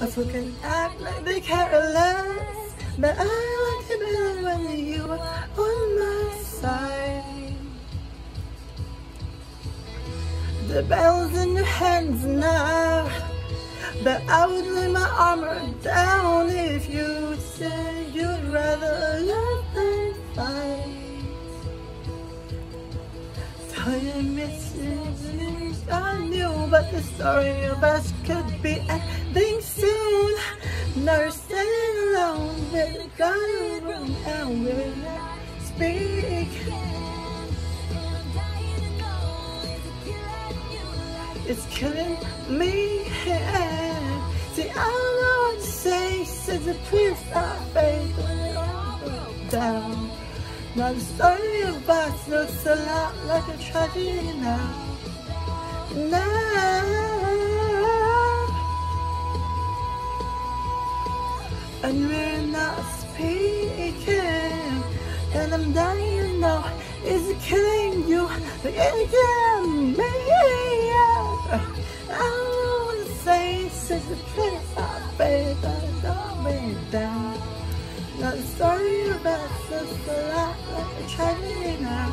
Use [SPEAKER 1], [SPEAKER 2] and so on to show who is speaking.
[SPEAKER 1] I fucking act like they care less. But I like it better when you are on my side. The bell's in your hands now. But I would lay my armor down if you said you'd rather love than fight. Your messages I knew, but the story of us could be ending. You're standing alone gun room and we're not speak. It's killing me. See, I don't know what to say. Says the priest, I faith when all broke down. Now the story of us looks a lot like a tragedy now. Now, and we're not speaking, and I'm dying now. Is it killing you? Like it killing me? I don't know what to say. The priest, I faith when it all broke down. Now the story of us looks a lot like a tragedy now.